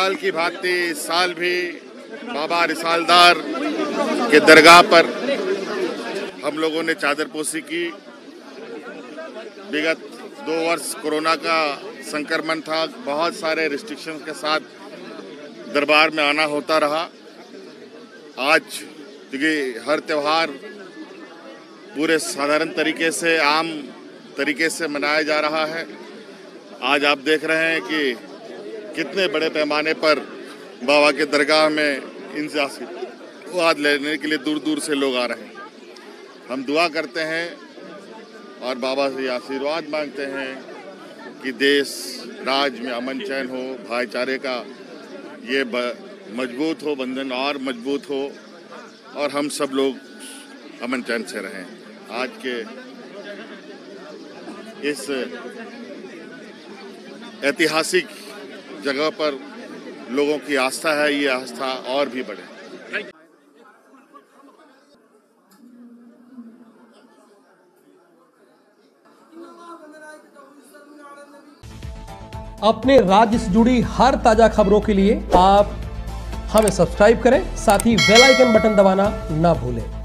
साल की भांति इस साल भी बाबा रिसालदार के दरगाह पर हम लोगों ने चादर पोसी की। विगत दो वर्ष कोरोना का संक्रमण था। बहुत सारे रिस्ट्रिक्शन के साथ दरबार में आना होता रहा। आज क्योंकि हर त्यौहार पूरे साधारण तरीके से, आम तरीके से मनाया जा रहा है। आज आप देख रहे हैं कि कितने बड़े पैमाने पर बाबा के दरगाह में इनसे आशीर्वाद लेने के लिए दूर दूर से लोग आ रहे हैं। हम दुआ करते हैं और बाबा से आशीर्वाद मांगते हैं कि देश, राज में अमन चैन हो, भाईचारे का ये मज़बूत हो, बंधन और मज़बूत हो और हम सब लोग अमन चैन से रहें। आज के इस ऐतिहासिक जगह पर लोगों की आस्था है, ये आस्था और भी बढ़े। अपने राज्य से जुड़ी हर ताज़ा खबरों के लिए आप हमें सब्सक्राइब करें, साथ ही बेल आइकन बटन दबाना ना भूलें।